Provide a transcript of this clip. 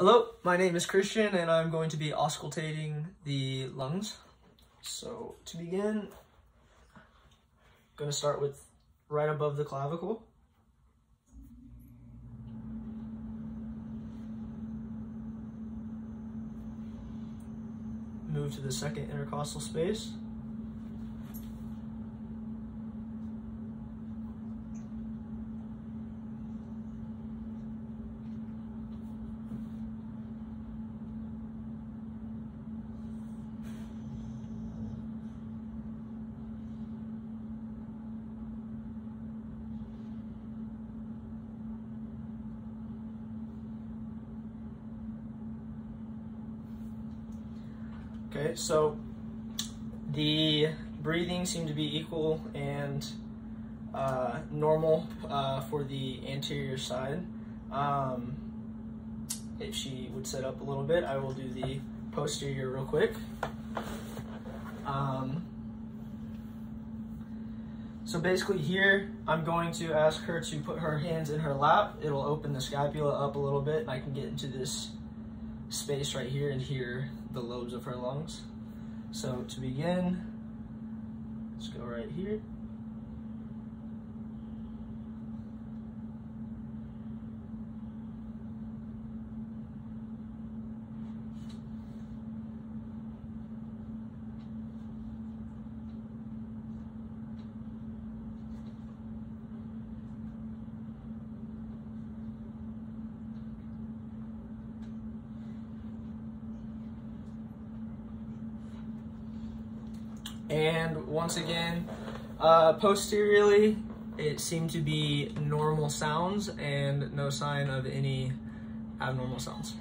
Hello, my name is Christian and I'm going to be auscultating the lungs. So to begin, I'm going to start with right above the clavicle. Move to the second intercostal space. Okay, so the breathing seemed to be equal and uh, normal uh, for the anterior side. Um, if she would set up a little bit, I will do the posterior real quick. Um, so basically here, I'm going to ask her to put her hands in her lap. It'll open the scapula up a little bit and I can get into this space right here and here, the lobes of her lungs. So to begin, let's go right here. And once again, uh, posteriorly, it seemed to be normal sounds and no sign of any abnormal sounds.